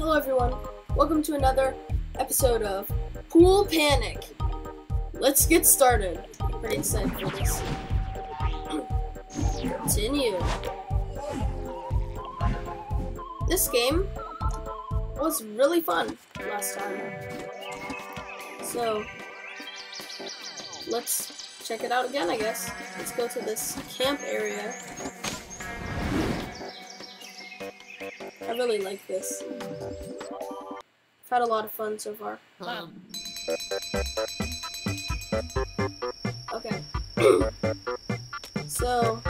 Hello, everyone. Welcome to another episode of Pool Panic. Let's get started. Pretty excited for this. Continue. This game was really fun last time. So, let's check it out again, I guess. Let's go to this camp area. I really like this. I've had a lot of fun so far. Okay. so,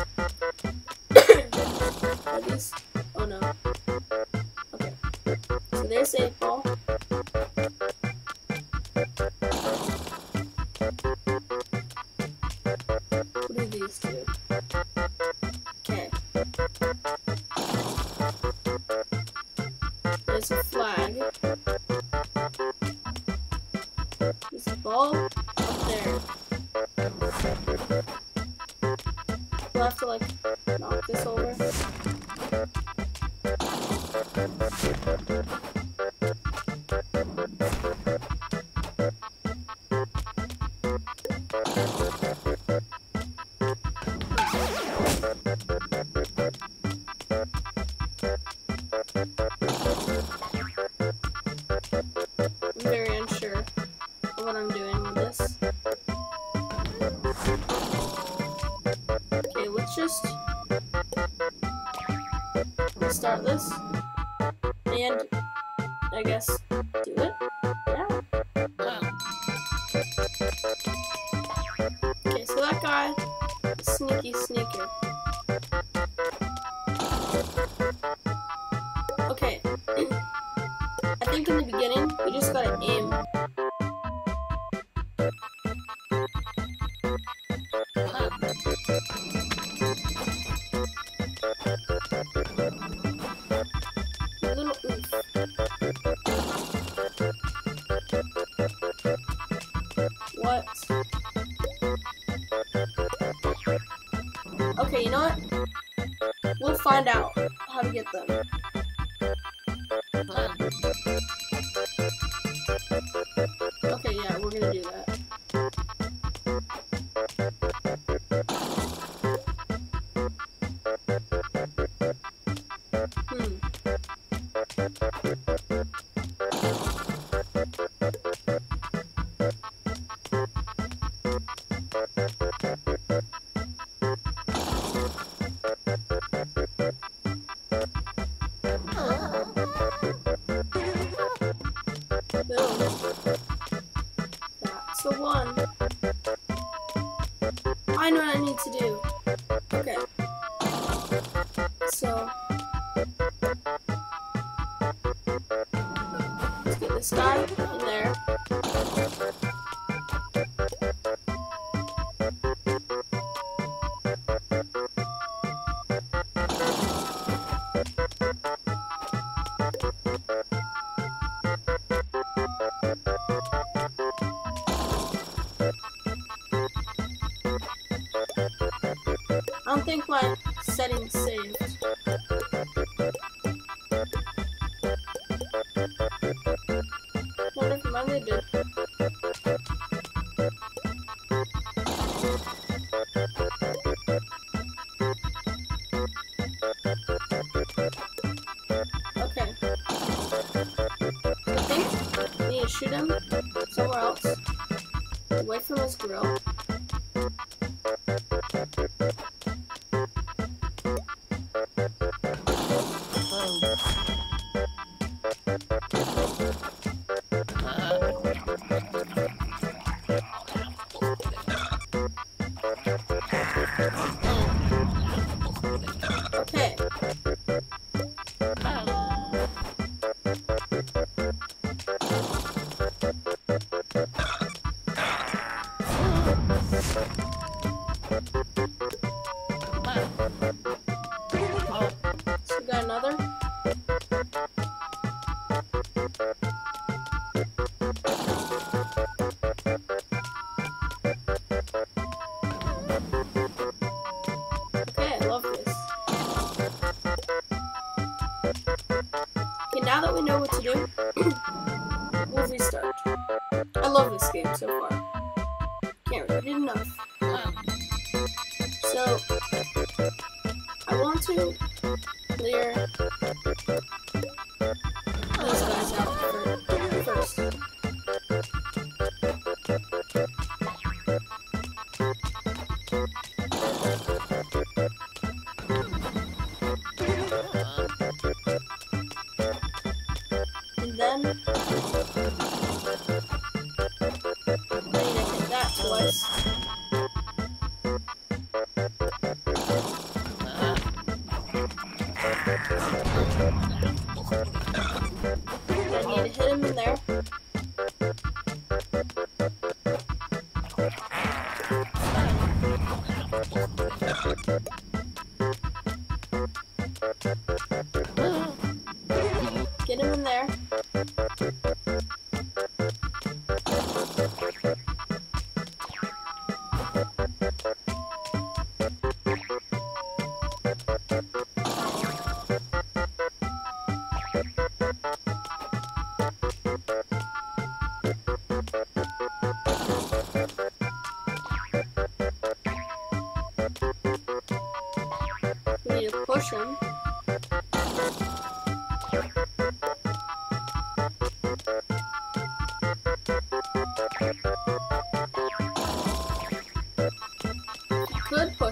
With this. Okay, let's just start this and I guess do it. Yeah. Okay, so that guy, sneaky sneaker. Okay. I think in the beginning, we just gotta aim. Guy there. Love this game so far.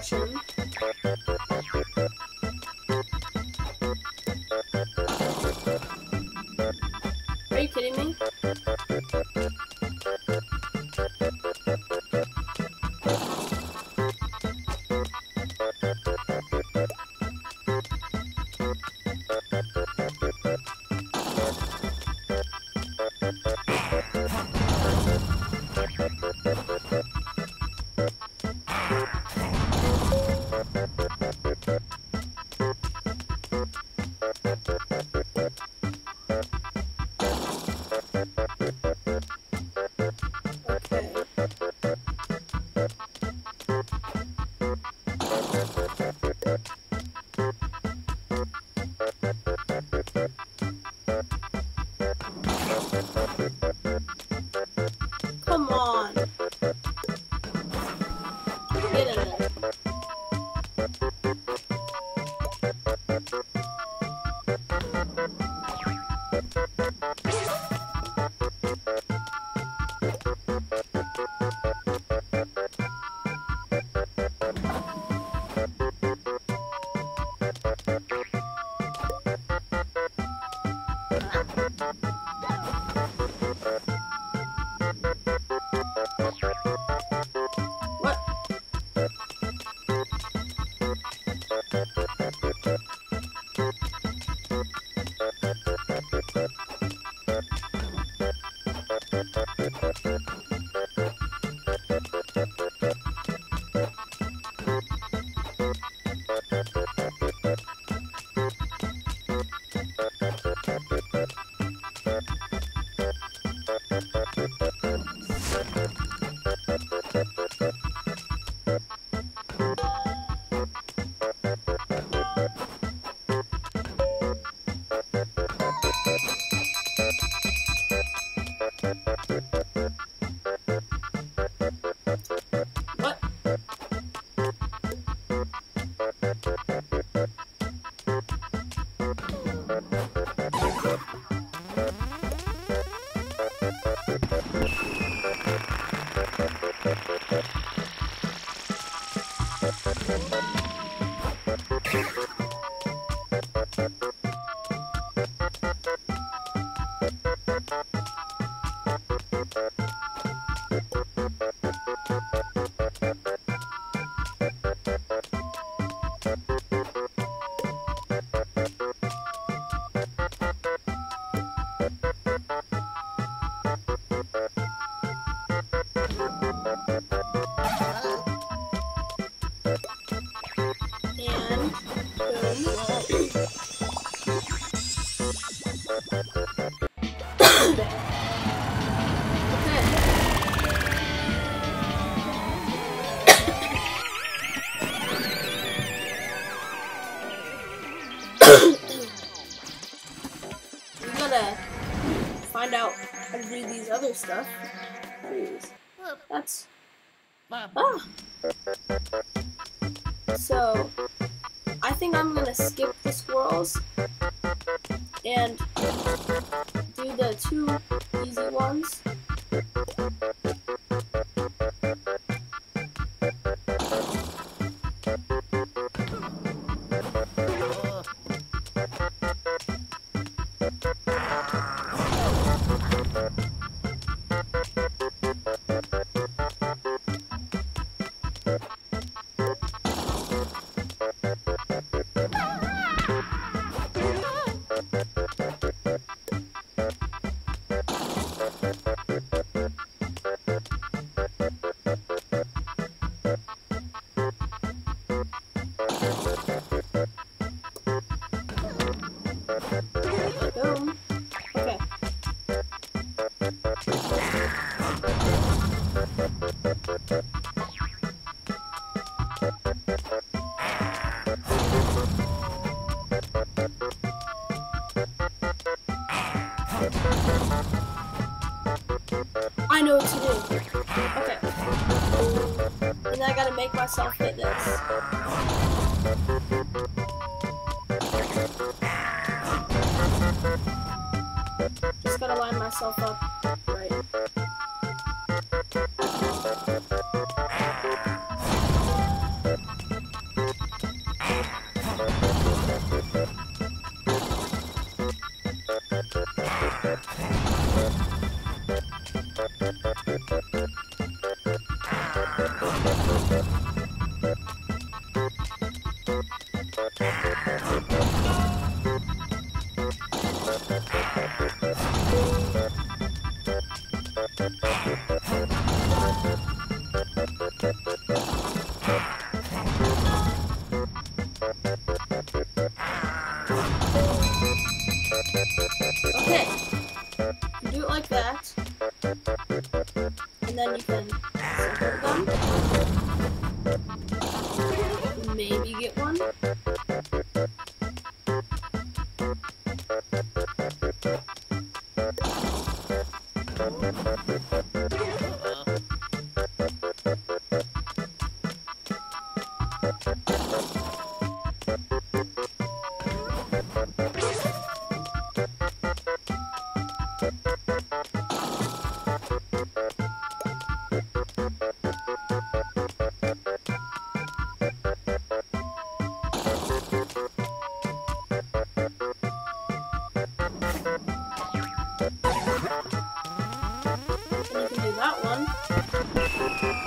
Could What? Stuff. Please. That's ah. So I think I'm gonna skip the squirrels and do the two myself And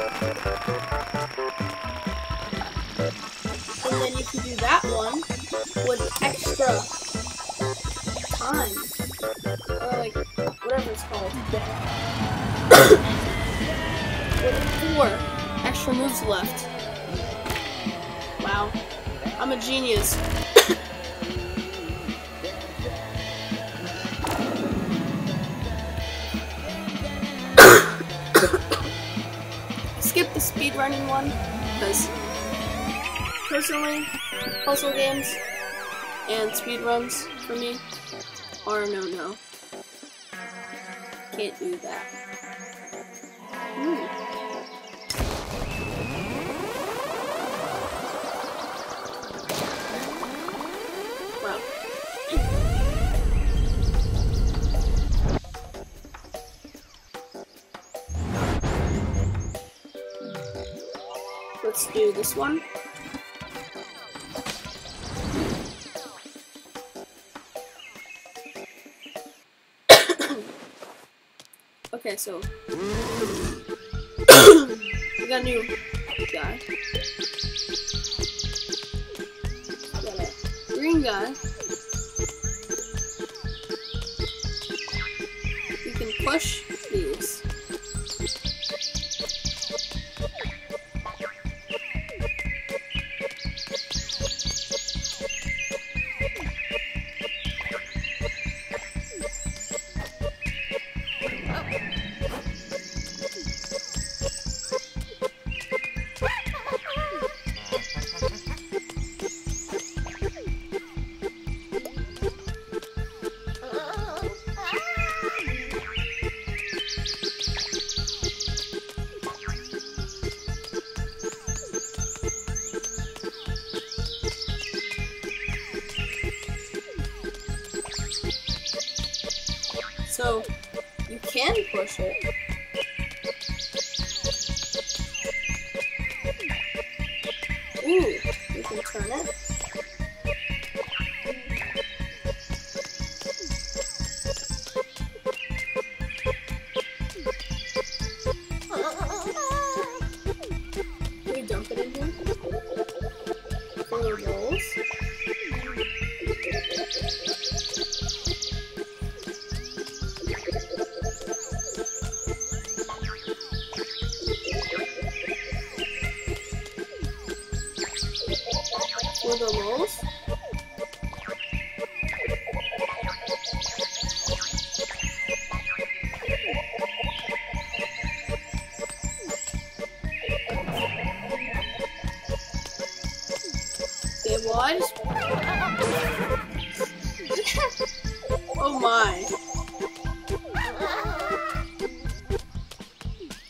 then you can do that one with extra time. Or like whatever it's called. with four extra moves left. Wow. I'm a genius. Speedrunning one because personally, puzzle games and speedruns for me are no no. Can't do that. Hmm. This one. okay, so we got new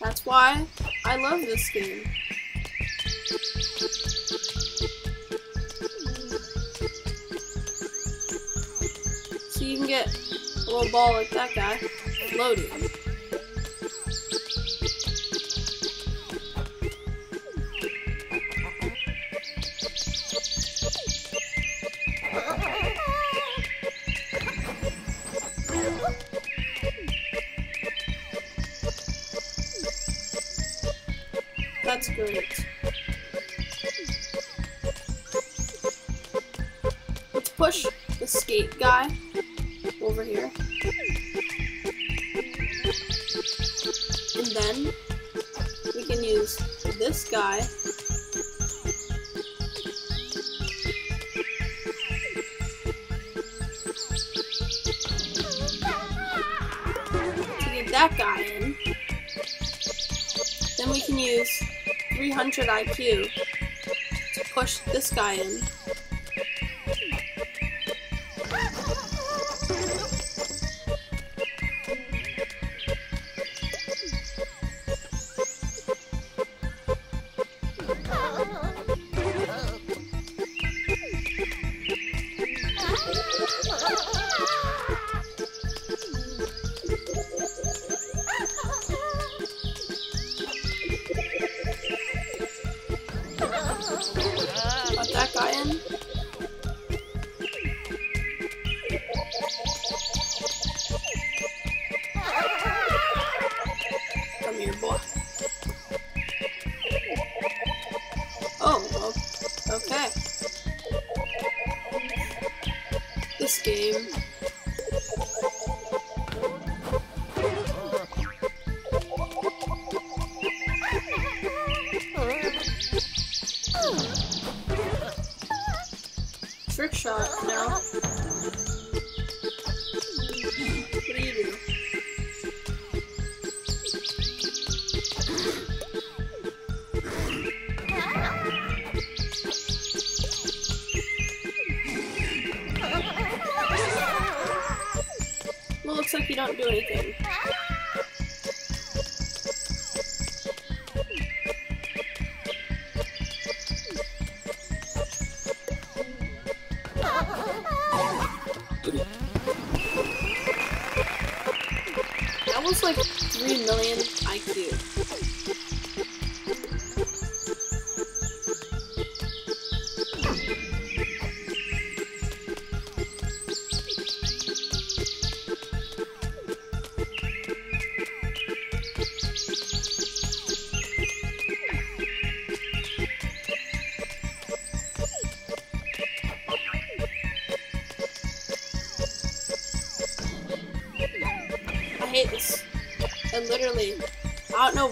That's why I love this game. So you can get a little ball like that guy loaded. IQ. Push this guy in.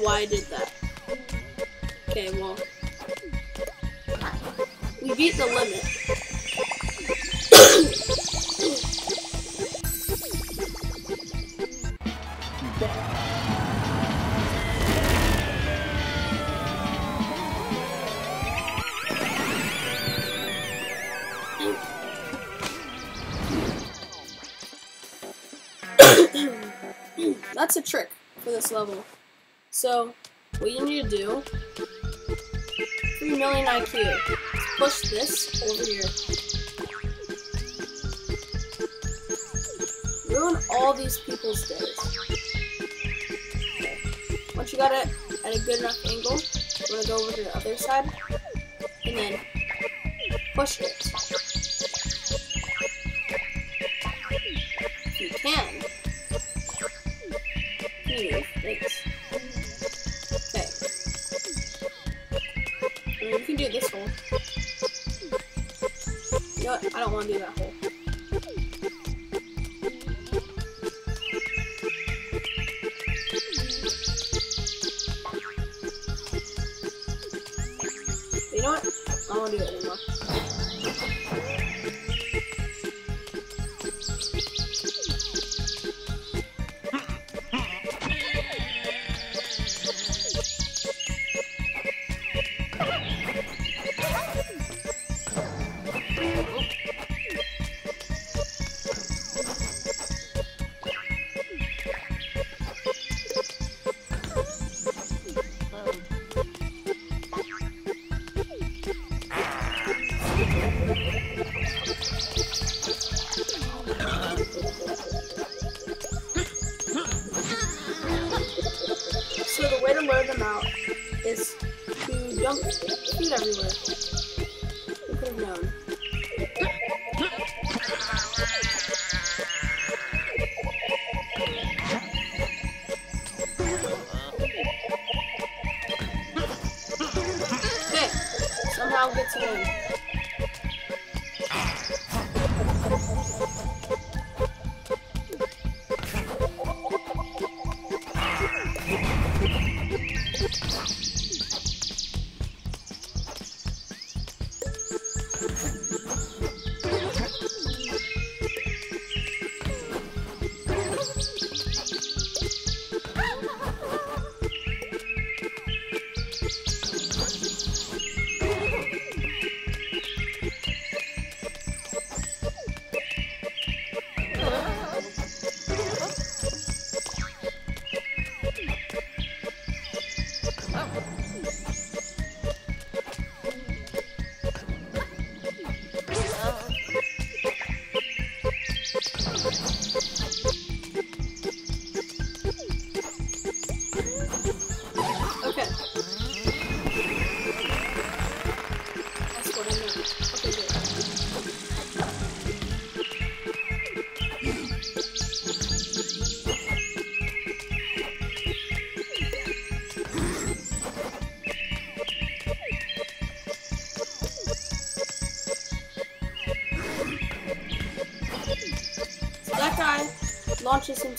why I did that. Okay, well. We beat the limit. That's a trick for this level. So, what you need to do, 3 million IQ, push this over here. Ruin all these people's days. Okay. Once you got it at a good enough angle, we're gonna go over to the other side, and then push it. Know what?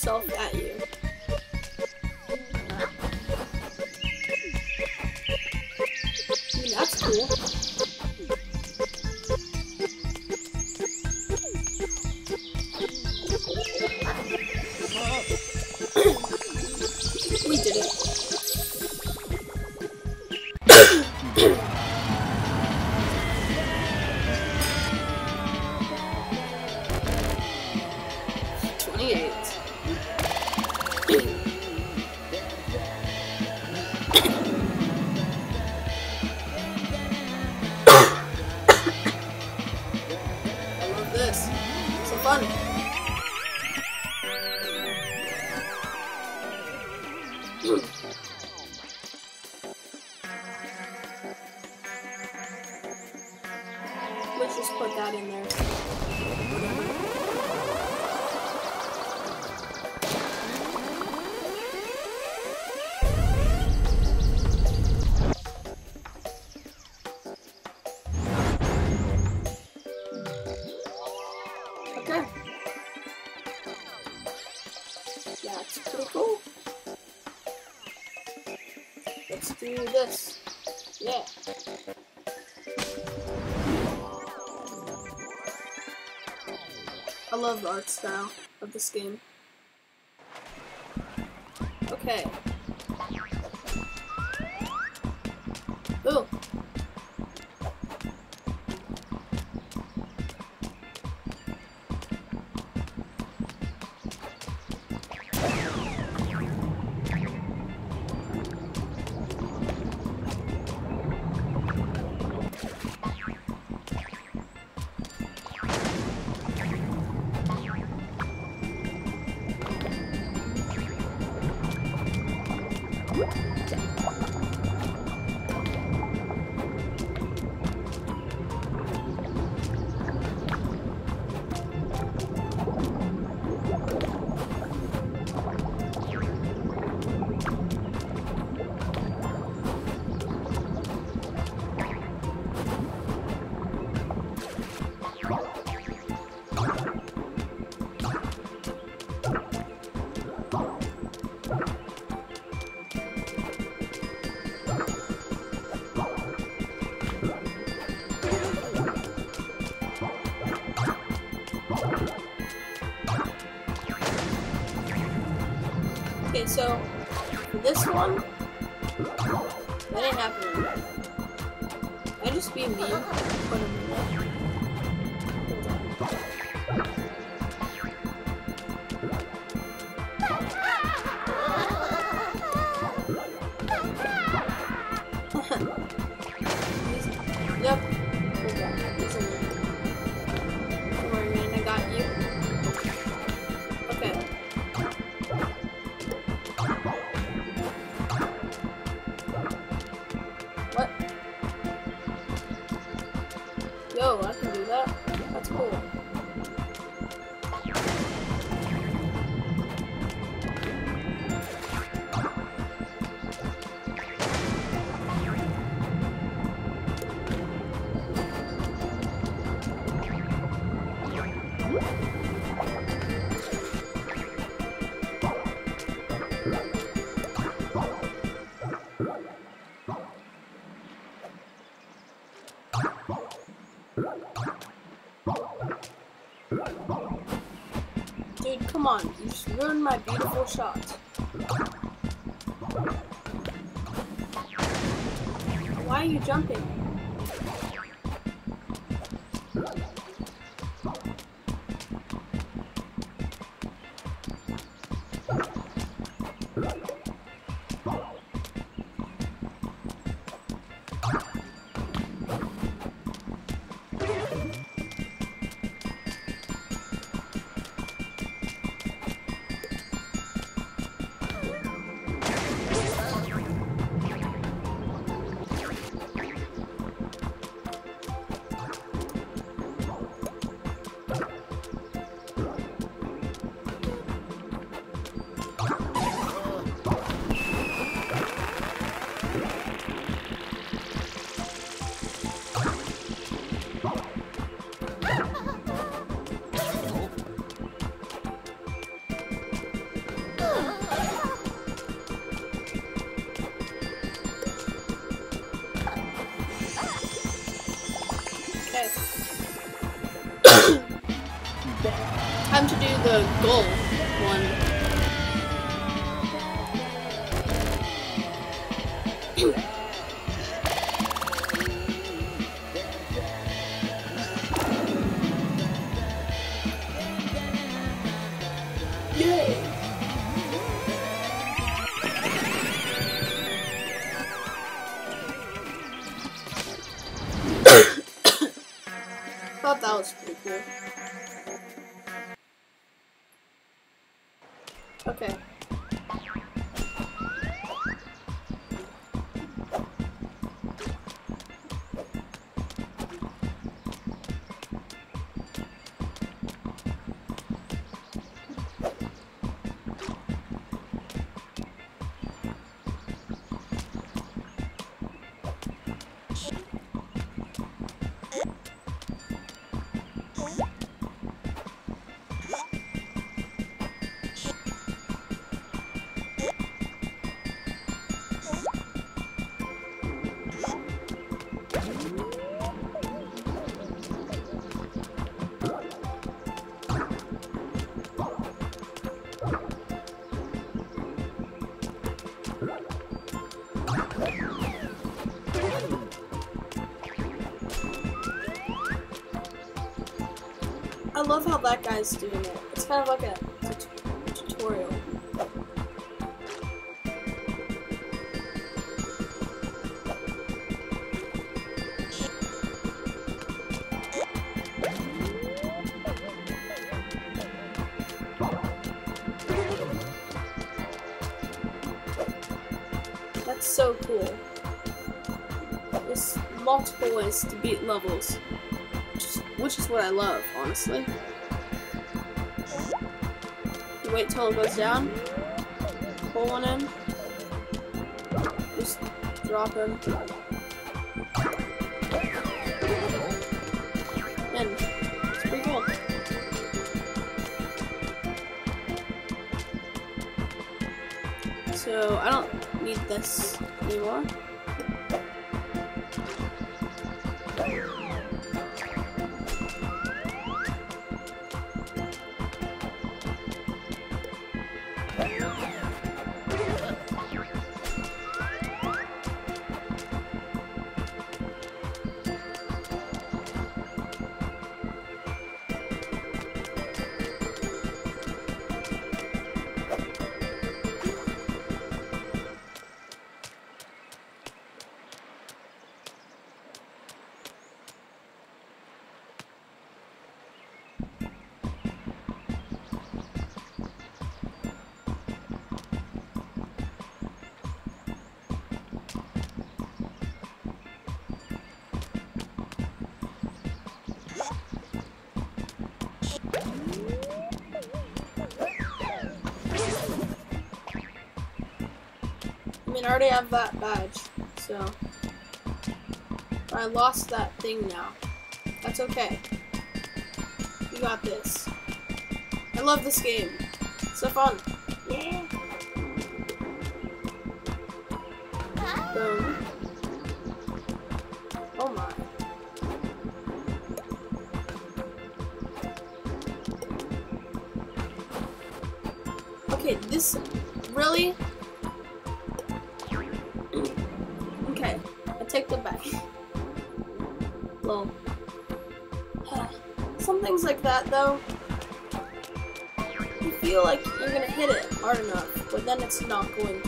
Himself at That's pretty cool. Let's do this. Yeah. I love the art style of this game. Okay. I just be mean. Shot. Love how that guy's doing it. It's kind of like a tut- tutorial. That's so cool. There's multiple ways to beat levels, which is what I love, honestly. You wait till it goes down, pull one in, just drop him. In. It's pretty cool. So I don't need this anymore. Mean, I already have that badge, so. I lost that thing now. That's okay. You got this. I love this game. It's so fun. Not going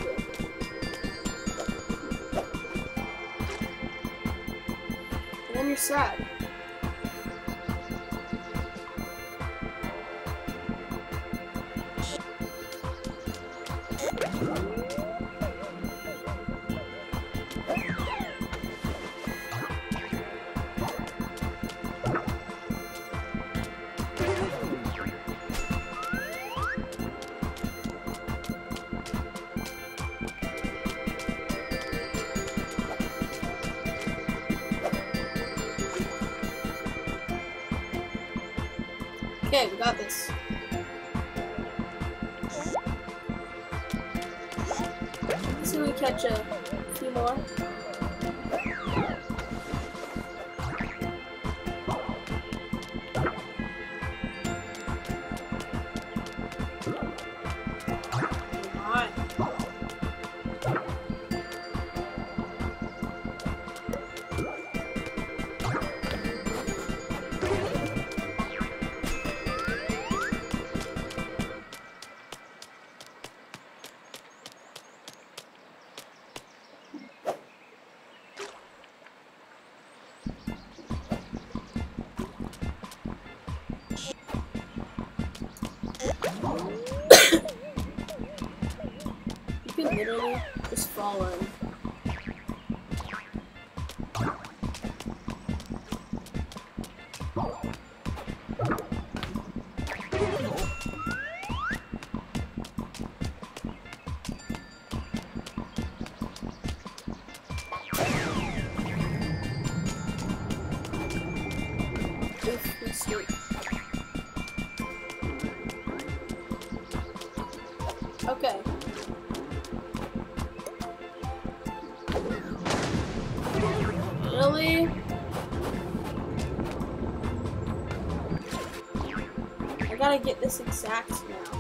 get this exact now.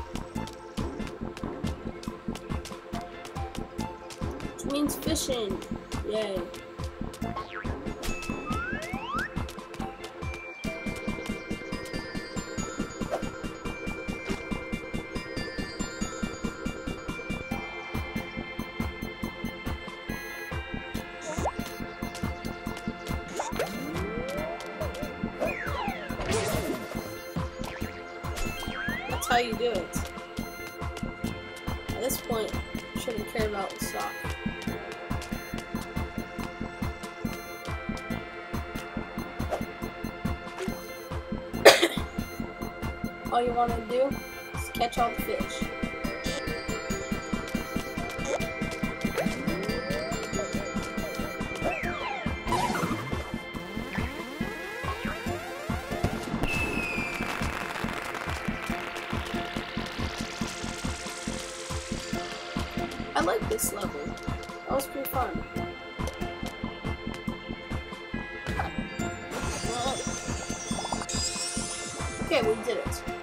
Which means fishing. Yay. The fish. I like this level. That was pretty fun. Okay, we did it.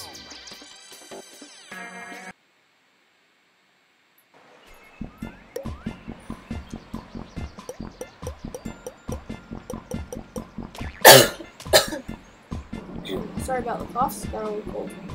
about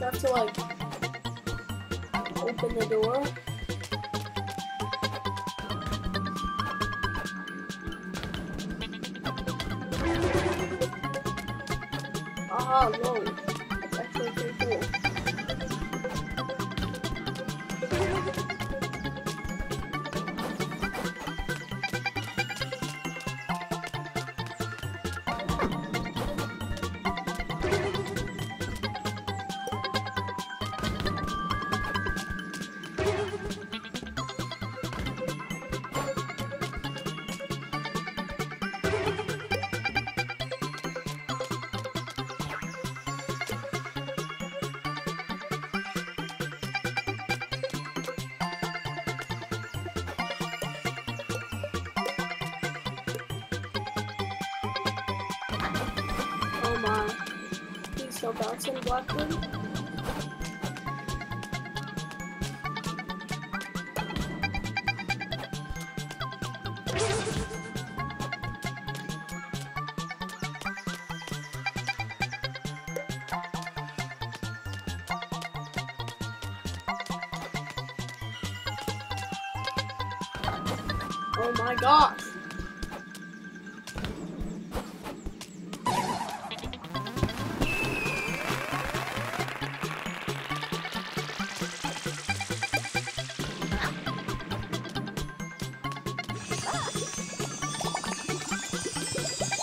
Have to like open the door. Ah, whoa.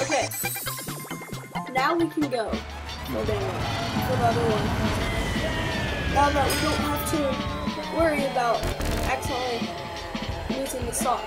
Okay. Now we can go. the for the other one. Now that we don't have to worry about accidentally losing the sock.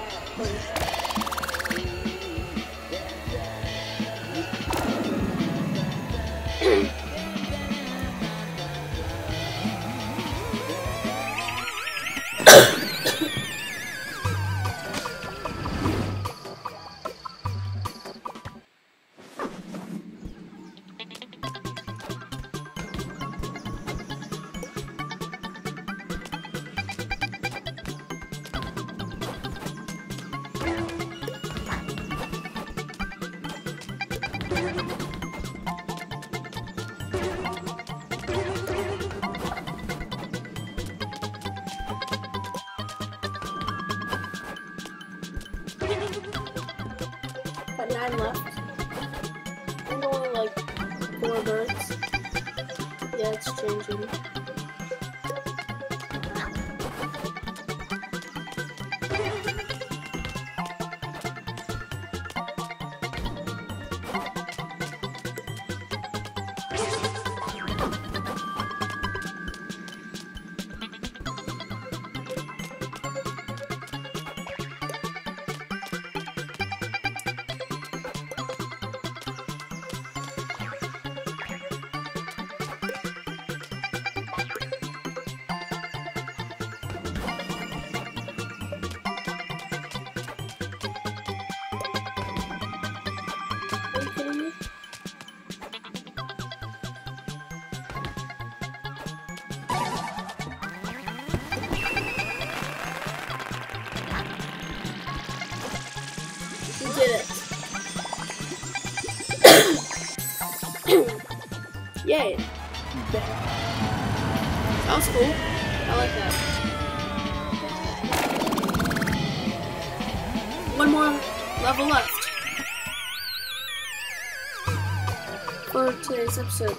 That was cool. I like that. One more level left. For today's episode,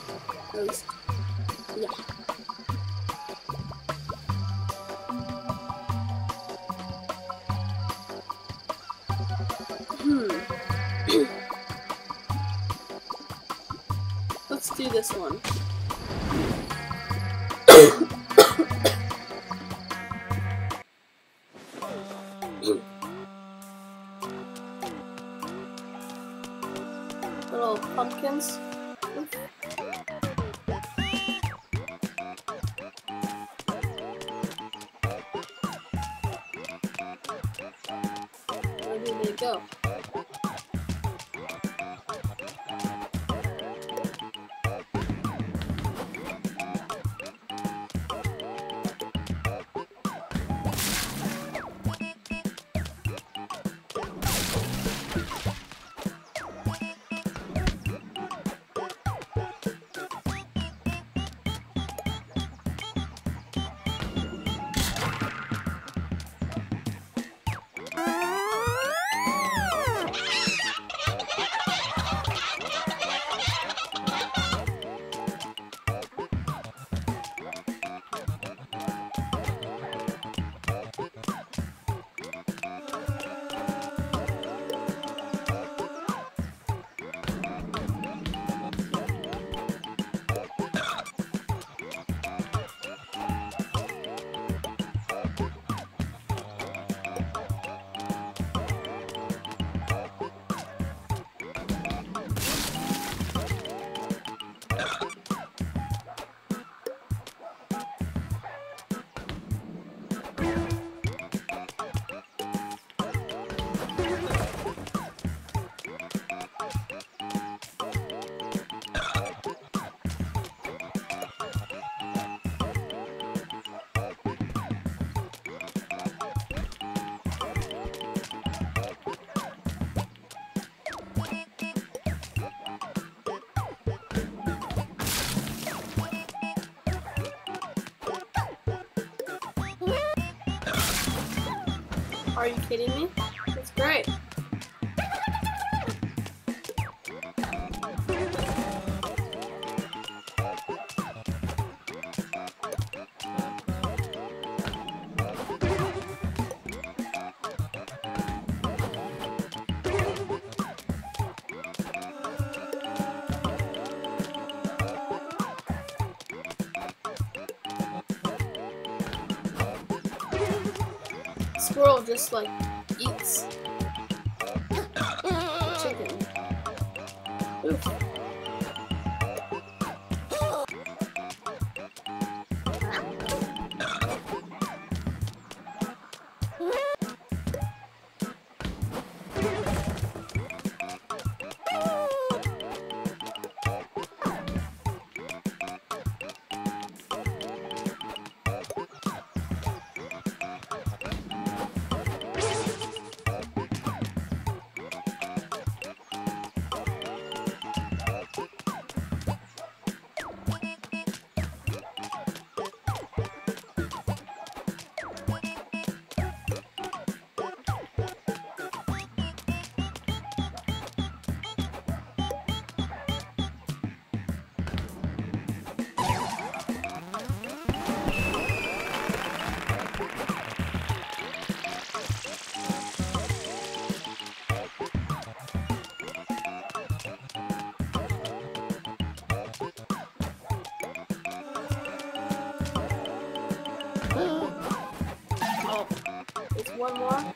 Are you kidding me? That's great. just like oh. It's one more.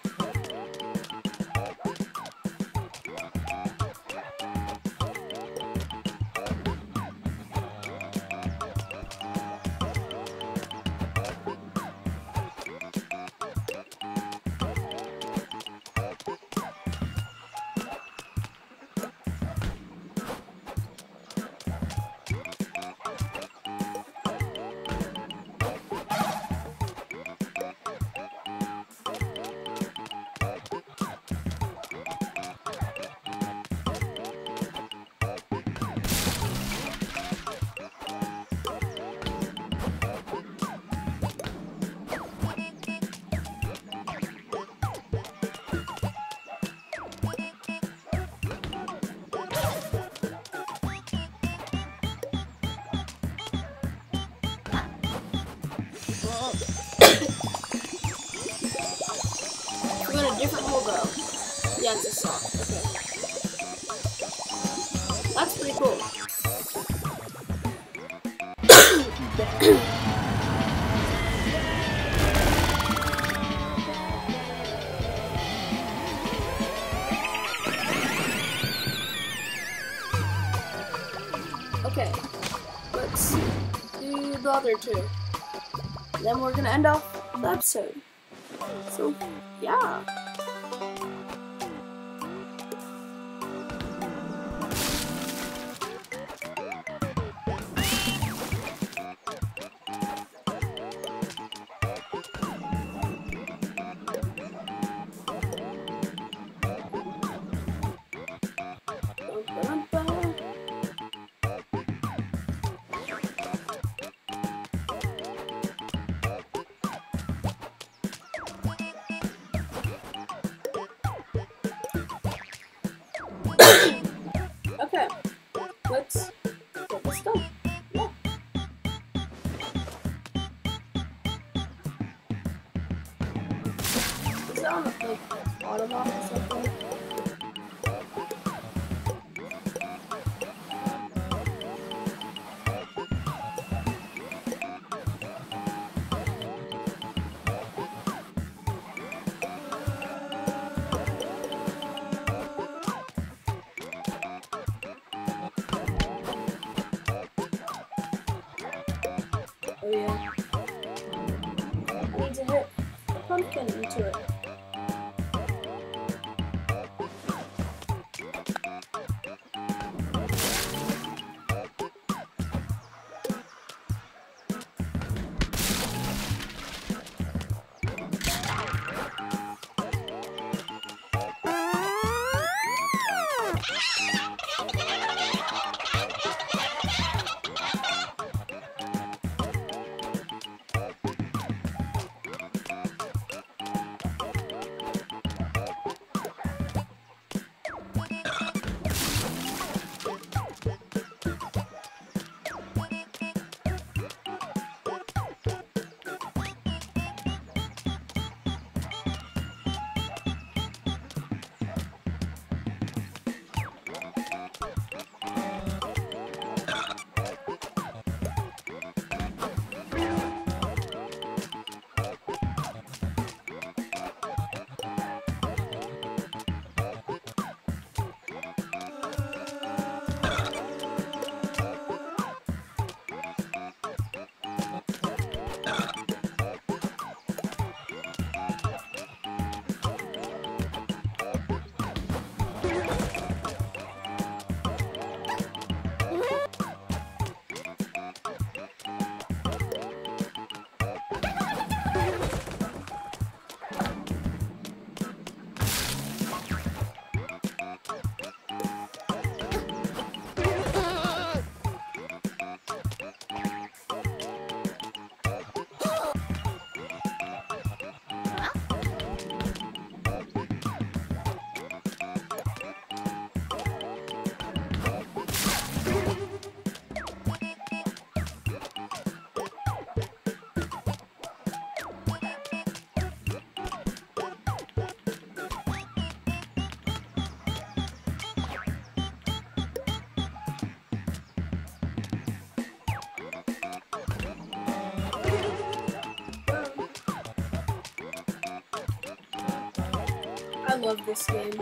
I love this game.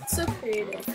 It's so creative.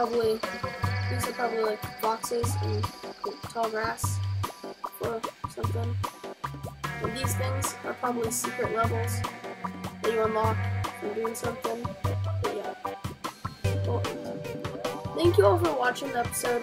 Probably these are probably like boxes and tall grass or something. And these things are probably secret levels that you unlock from doing something. But yeah. Well, thank you all for watching the episode.